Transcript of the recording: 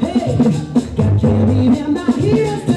Hey, got candy in my ears.